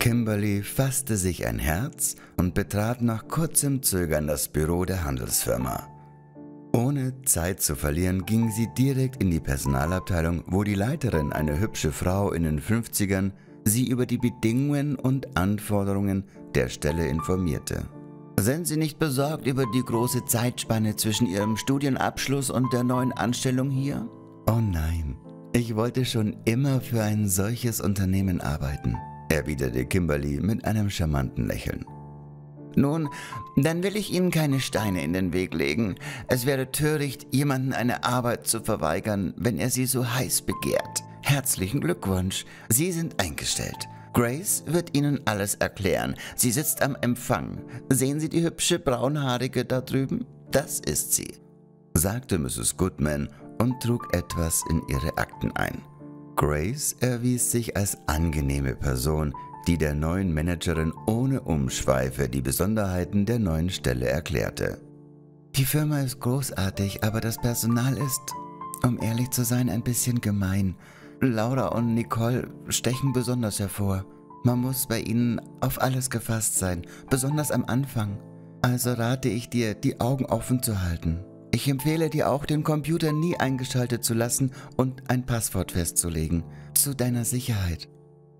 Kimberly fasste sich ein Herz und betrat nach kurzem Zögern das Büro der Handelsfirma. Ohne Zeit zu verlieren, ging sie direkt in die Personalabteilung, wo die Leiterin, eine hübsche Frau in den 50ern, sie über die Bedingungen und Anforderungen der Stelle informierte. Sind Sie nicht besorgt über die große Zeitspanne zwischen Ihrem Studienabschluss und der neuen Anstellung hier? Oh nein, ich wollte schon immer für ein solches Unternehmen arbeiten, erwiderte Kimberly mit einem charmanten Lächeln. Nun, dann will ich Ihnen keine Steine in den Weg legen. Es wäre töricht, jemanden eine Arbeit zu verweigern, wenn er sie so heiß begehrt. Herzlichen Glückwunsch, Sie sind eingestellt. Grace wird Ihnen alles erklären. Sie sitzt am Empfang. Sehen Sie die hübsche braunhaarige da drüben? Das ist sie, sagte Mrs. Goodman und trug etwas in ihre Akten ein. Grace erwies sich als angenehme Person, die der neuen Managerin ohne Umschweife die Besonderheiten der neuen Stelle erklärte. Die Firma ist großartig, aber das Personal ist, um ehrlich zu sein, ein bisschen gemein. Laura und Nicole stechen besonders hervor. Man muss bei ihnen auf alles gefasst sein, besonders am Anfang. Also rate ich dir, die Augen offen zu halten. Ich empfehle dir auch, den Computer nie eingeschaltet zu lassen und ein Passwort festzulegen. Zu deiner Sicherheit,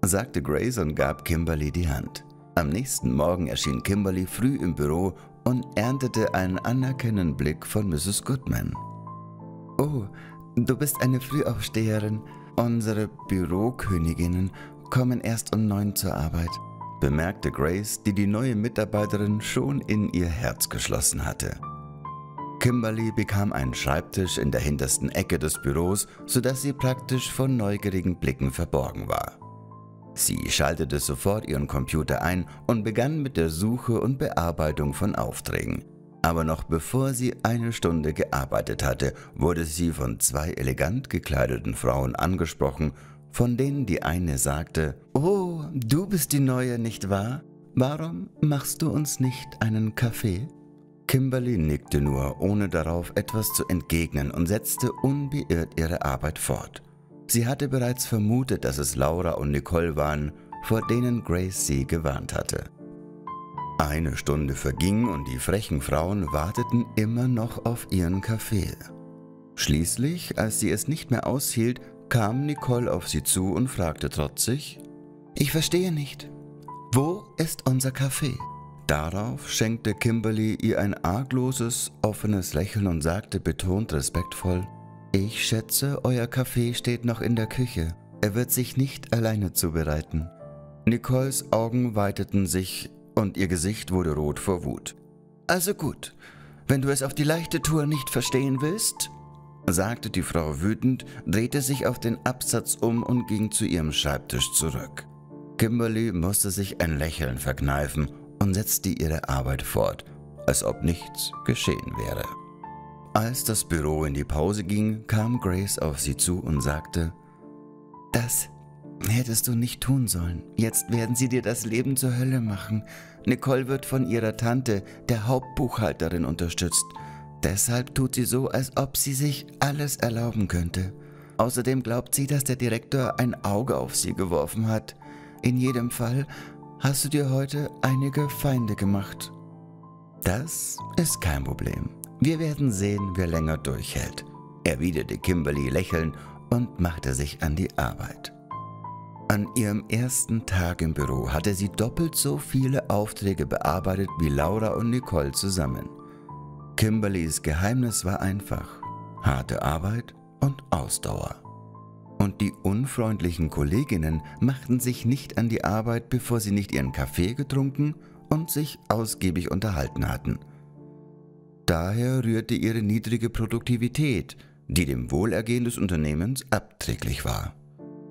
sagte Grace und gab Kimberly die Hand. Am nächsten Morgen erschien Kimberly früh im Büro und erntete einen anerkennenden Blick von Mrs. Goodman. Oh, du bist eine Frühaufsteherin, Unsere Büroköniginnen kommen erst um neun zur Arbeit, bemerkte Grace, die die neue Mitarbeiterin schon in ihr Herz geschlossen hatte. Kimberly bekam einen Schreibtisch in der hintersten Ecke des Büros, sodass sie praktisch von neugierigen Blicken verborgen war. Sie schaltete sofort ihren Computer ein und begann mit der Suche und Bearbeitung von Aufträgen. Aber noch bevor sie eine Stunde gearbeitet hatte, wurde sie von zwei elegant gekleideten Frauen angesprochen, von denen die eine sagte, Oh, du bist die Neue, nicht wahr? Warum machst du uns nicht einen Kaffee? Kimberly nickte nur, ohne darauf etwas zu entgegnen und setzte unbeirrt ihre Arbeit fort. Sie hatte bereits vermutet, dass es Laura und Nicole waren, vor denen Grace sie gewarnt hatte. Eine Stunde verging und die frechen Frauen warteten immer noch auf ihren Kaffee. Schließlich, als sie es nicht mehr aushielt, kam Nicole auf sie zu und fragte trotzig, Ich verstehe nicht. Wo ist unser Kaffee? Darauf schenkte Kimberly ihr ein argloses, offenes Lächeln und sagte betont respektvoll, Ich schätze, euer Kaffee steht noch in der Küche. Er wird sich nicht alleine zubereiten. Nicoles Augen weiteten sich und ihr Gesicht wurde rot vor Wut. Also gut, wenn du es auf die leichte Tour nicht verstehen willst, sagte die Frau wütend, drehte sich auf den Absatz um und ging zu ihrem Schreibtisch zurück. Kimberly musste sich ein Lächeln verkneifen und setzte ihre Arbeit fort, als ob nichts geschehen wäre. Als das Büro in die Pause ging, kam Grace auf sie zu und sagte, Das Hättest du nicht tun sollen. Jetzt werden sie dir das Leben zur Hölle machen. Nicole wird von ihrer Tante, der Hauptbuchhalterin, unterstützt. Deshalb tut sie so, als ob sie sich alles erlauben könnte. Außerdem glaubt sie, dass der Direktor ein Auge auf sie geworfen hat. In jedem Fall hast du dir heute einige Feinde gemacht. Das ist kein Problem. Wir werden sehen, wer länger durchhält, erwiderte Kimberly lächelnd und machte sich an die Arbeit. An ihrem ersten Tag im Büro hatte sie doppelt so viele Aufträge bearbeitet wie Laura und Nicole zusammen. Kimberlys Geheimnis war einfach. Harte Arbeit und Ausdauer. Und die unfreundlichen Kolleginnen machten sich nicht an die Arbeit, bevor sie nicht ihren Kaffee getrunken und sich ausgiebig unterhalten hatten. Daher rührte ihre niedrige Produktivität, die dem Wohlergehen des Unternehmens abträglich war.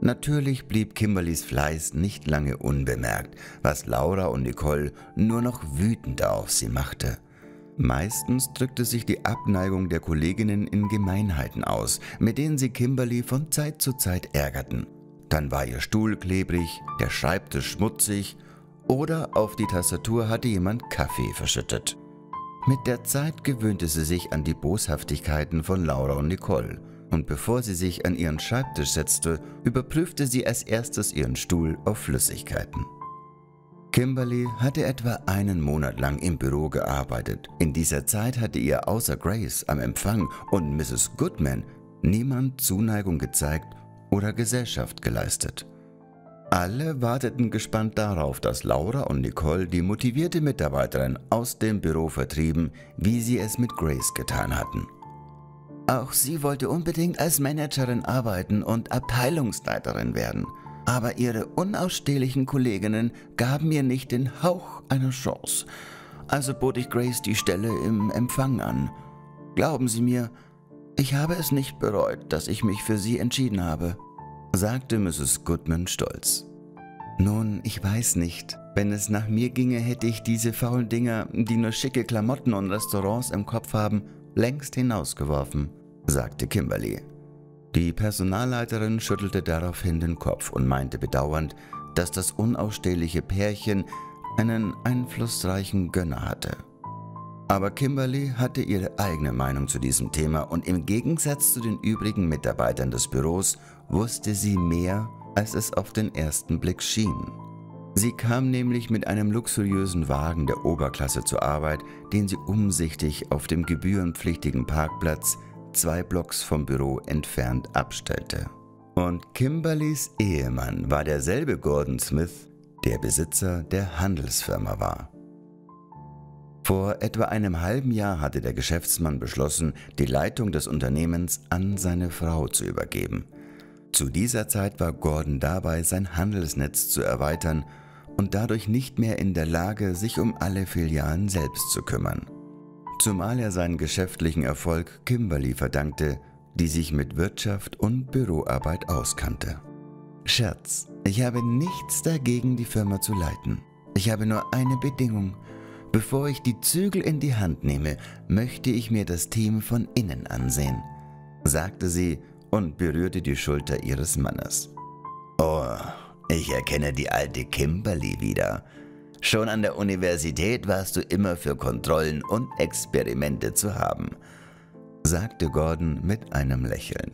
Natürlich blieb Kimberlys Fleiß nicht lange unbemerkt, was Laura und Nicole nur noch wütender auf sie machte. Meistens drückte sich die Abneigung der Kolleginnen in Gemeinheiten aus, mit denen sie Kimberly von Zeit zu Zeit ärgerten. Dann war ihr Stuhl klebrig, der Schreibtisch schmutzig oder auf die Tastatur hatte jemand Kaffee verschüttet. Mit der Zeit gewöhnte sie sich an die Boshaftigkeiten von Laura und Nicole und bevor sie sich an ihren Schreibtisch setzte, überprüfte sie als erstes ihren Stuhl auf Flüssigkeiten. Kimberly hatte etwa einen Monat lang im Büro gearbeitet. In dieser Zeit hatte ihr außer Grace am Empfang und Mrs. Goodman niemand Zuneigung gezeigt oder Gesellschaft geleistet. Alle warteten gespannt darauf, dass Laura und Nicole die motivierte Mitarbeiterin aus dem Büro vertrieben, wie sie es mit Grace getan hatten. Auch sie wollte unbedingt als Managerin arbeiten und Abteilungsleiterin werden – aber ihre unausstehlichen Kolleginnen gaben mir nicht den Hauch einer Chance. Also bot ich Grace die Stelle im Empfang an. Glauben Sie mir, ich habe es nicht bereut, dass ich mich für Sie entschieden habe, sagte Mrs. Goodman stolz. Nun, ich weiß nicht. Wenn es nach mir ginge, hätte ich diese faulen Dinger, die nur schicke Klamotten und Restaurants im Kopf haben, längst hinausgeworfen, sagte Kimberly. Die Personalleiterin schüttelte daraufhin den Kopf und meinte bedauernd, dass das unausstehliche Pärchen einen einflussreichen Gönner hatte. Aber Kimberly hatte ihre eigene Meinung zu diesem Thema und im Gegensatz zu den übrigen Mitarbeitern des Büros wusste sie mehr, als es auf den ersten Blick schien. Sie kam nämlich mit einem luxuriösen Wagen der Oberklasse zur Arbeit, den sie umsichtig auf dem gebührenpflichtigen Parkplatz zwei Blocks vom Büro entfernt abstellte. Und Kimberlys Ehemann war derselbe Gordon Smith, der Besitzer der Handelsfirma war. Vor etwa einem halben Jahr hatte der Geschäftsmann beschlossen, die Leitung des Unternehmens an seine Frau zu übergeben. Zu dieser Zeit war Gordon dabei, sein Handelsnetz zu erweitern und dadurch nicht mehr in der Lage, sich um alle Filialen selbst zu kümmern zumal er seinen geschäftlichen Erfolg Kimberly verdankte, die sich mit Wirtschaft und Büroarbeit auskannte. Scherz, ich habe nichts dagegen, die Firma zu leiten. Ich habe nur eine Bedingung. Bevor ich die Zügel in die Hand nehme, möchte ich mir das Team von innen ansehen, sagte sie und berührte die Schulter ihres Mannes. Oh, ich erkenne die alte Kimberly wieder, Schon an der Universität warst du immer für Kontrollen und Experimente zu haben, sagte Gordon mit einem Lächeln.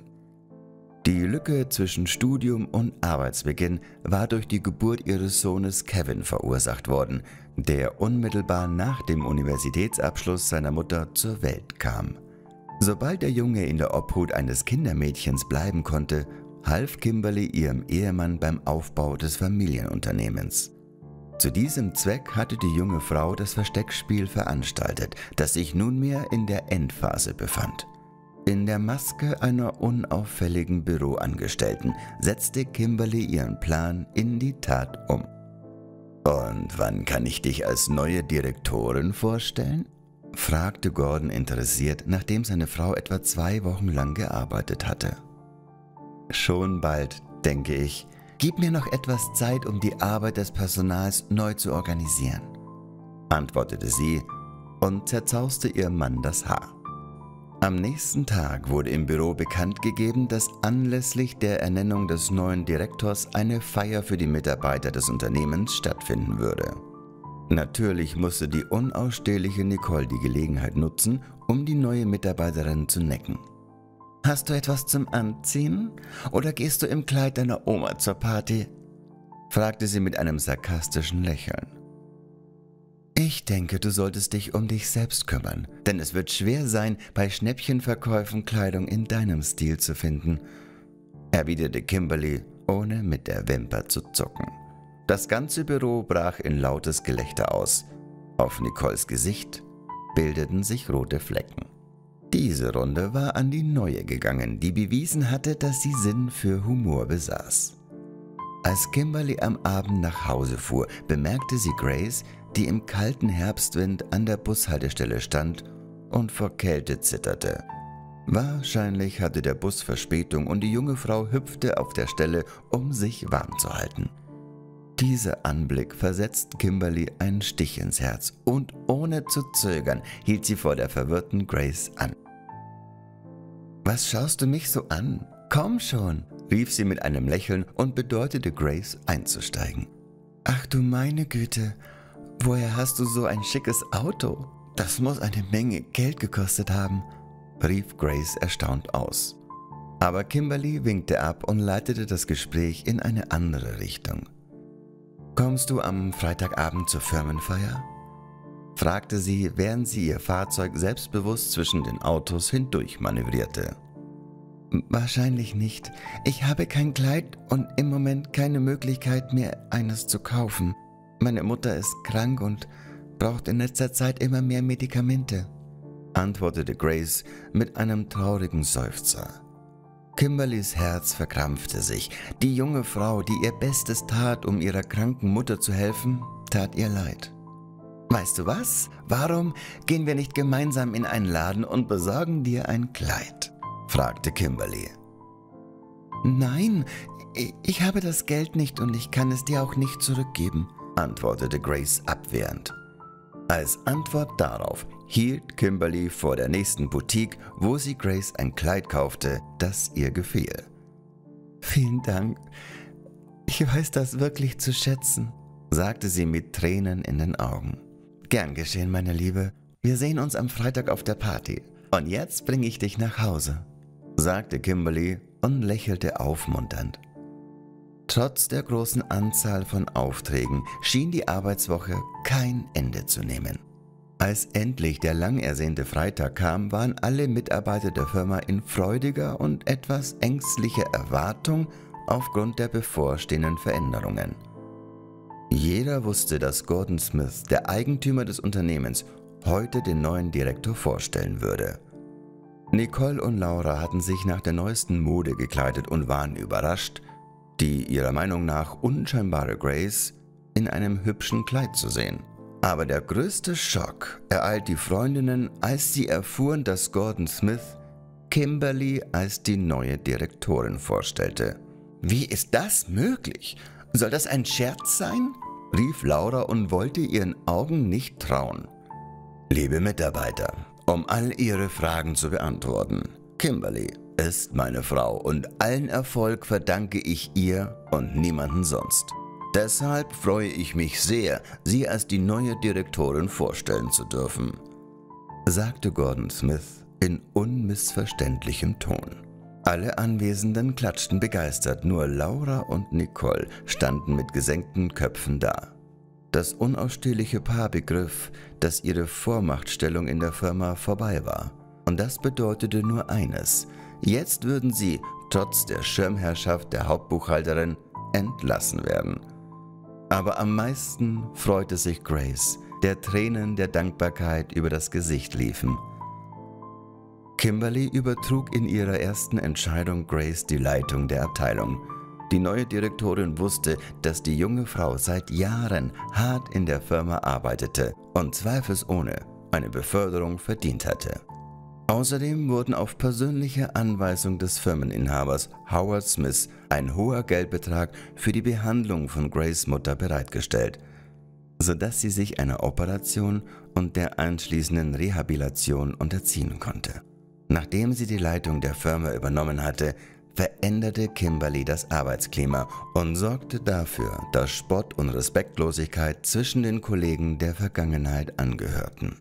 Die Lücke zwischen Studium und Arbeitsbeginn war durch die Geburt ihres Sohnes Kevin verursacht worden, der unmittelbar nach dem Universitätsabschluss seiner Mutter zur Welt kam. Sobald der Junge in der Obhut eines Kindermädchens bleiben konnte, half Kimberly ihrem Ehemann beim Aufbau des Familienunternehmens. Zu diesem Zweck hatte die junge Frau das Versteckspiel veranstaltet, das sich nunmehr in der Endphase befand. In der Maske einer unauffälligen Büroangestellten setzte Kimberly ihren Plan in die Tat um. Und wann kann ich dich als neue Direktorin vorstellen? fragte Gordon interessiert, nachdem seine Frau etwa zwei Wochen lang gearbeitet hatte. Schon bald, denke ich, Gib mir noch etwas Zeit, um die Arbeit des Personals neu zu organisieren, antwortete sie und zerzauste ihrem Mann das Haar. Am nächsten Tag wurde im Büro bekannt gegeben, dass anlässlich der Ernennung des neuen Direktors eine Feier für die Mitarbeiter des Unternehmens stattfinden würde. Natürlich musste die unausstehliche Nicole die Gelegenheit nutzen, um die neue Mitarbeiterin zu necken. Hast du etwas zum Anziehen? Oder gehst du im Kleid deiner Oma zur Party? fragte sie mit einem sarkastischen Lächeln. Ich denke, du solltest dich um dich selbst kümmern, denn es wird schwer sein, bei Schnäppchenverkäufen Kleidung in deinem Stil zu finden, erwiderte Kimberly, ohne mit der Wimper zu zucken. Das ganze Büro brach in lautes Gelächter aus. Auf Nicoles Gesicht bildeten sich rote Flecken. Diese Runde war an die Neue gegangen, die bewiesen hatte, dass sie Sinn für Humor besaß. Als Kimberly am Abend nach Hause fuhr, bemerkte sie Grace, die im kalten Herbstwind an der Bushaltestelle stand und vor Kälte zitterte. Wahrscheinlich hatte der Bus Verspätung und die junge Frau hüpfte auf der Stelle, um sich warm zu halten. Dieser Anblick versetzt Kimberly einen Stich ins Herz und ohne zu zögern hielt sie vor der verwirrten Grace an. Was schaust du mich so an? Komm schon, rief sie mit einem Lächeln und bedeutete Grace einzusteigen. Ach du meine Güte, woher hast du so ein schickes Auto? Das muss eine Menge Geld gekostet haben, rief Grace erstaunt aus. Aber Kimberly winkte ab und leitete das Gespräch in eine andere Richtung. Kommst du am Freitagabend zur Firmenfeier? fragte sie, während sie ihr Fahrzeug selbstbewusst zwischen den Autos hindurch manövrierte. Wahrscheinlich nicht. Ich habe kein Kleid und im Moment keine Möglichkeit, mir eines zu kaufen. Meine Mutter ist krank und braucht in letzter Zeit immer mehr Medikamente, antwortete Grace mit einem traurigen Seufzer. Kimberlys Herz verkrampfte sich. Die junge Frau, die ihr Bestes tat, um ihrer kranken Mutter zu helfen, tat ihr leid. Weißt du was? Warum gehen wir nicht gemeinsam in einen Laden und besorgen dir ein Kleid? fragte Kimberly. Nein, ich habe das Geld nicht und ich kann es dir auch nicht zurückgeben, antwortete Grace abwehrend. Als Antwort darauf hielt Kimberly vor der nächsten Boutique, wo sie Grace ein Kleid kaufte, das ihr gefiel. Vielen Dank. Ich weiß das wirklich zu schätzen, sagte sie mit Tränen in den Augen. Gern geschehen, meine Liebe. Wir sehen uns am Freitag auf der Party. Und jetzt bringe ich dich nach Hause, sagte Kimberly und lächelte aufmunternd. Trotz der großen Anzahl von Aufträgen schien die Arbeitswoche kein Ende zu nehmen. Als endlich der lang ersehnte Freitag kam, waren alle Mitarbeiter der Firma in freudiger und etwas ängstlicher Erwartung aufgrund der bevorstehenden Veränderungen. Jeder wusste, dass Gordon Smith, der Eigentümer des Unternehmens, heute den neuen Direktor vorstellen würde. Nicole und Laura hatten sich nach der neuesten Mode gekleidet und waren überrascht, die ihrer Meinung nach unscheinbare Grace in einem hübschen Kleid zu sehen. Aber der größte Schock ereilt die Freundinnen, als sie erfuhren, dass Gordon Smith Kimberly als die neue Direktorin vorstellte. Wie ist das möglich? Soll das ein Scherz sein? rief Laura und wollte ihren Augen nicht trauen. Liebe Mitarbeiter, um all Ihre Fragen zu beantworten, Kimberly ist meine Frau und allen Erfolg verdanke ich ihr und niemanden sonst. Deshalb freue ich mich sehr, Sie als die neue Direktorin vorstellen zu dürfen, sagte Gordon Smith in unmissverständlichem Ton. Alle Anwesenden klatschten begeistert, nur Laura und Nicole standen mit gesenkten Köpfen da. Das unausstehliche Paar begriff, dass ihre Vormachtstellung in der Firma vorbei war. Und das bedeutete nur eines, Jetzt würden sie, trotz der Schirmherrschaft der Hauptbuchhalterin, entlassen werden. Aber am meisten freute sich Grace, der Tränen der Dankbarkeit über das Gesicht liefen. Kimberly übertrug in ihrer ersten Entscheidung Grace die Leitung der Abteilung. Die neue Direktorin wusste, dass die junge Frau seit Jahren hart in der Firma arbeitete und zweifelsohne eine Beförderung verdient hatte. Außerdem wurden auf persönliche Anweisung des Firmeninhabers Howard Smith ein hoher Geldbetrag für die Behandlung von Grace Mutter bereitgestellt, sodass sie sich einer Operation und der anschließenden Rehabilitation unterziehen konnte. Nachdem sie die Leitung der Firma übernommen hatte, veränderte Kimberly das Arbeitsklima und sorgte dafür, dass Spott und Respektlosigkeit zwischen den Kollegen der Vergangenheit angehörten.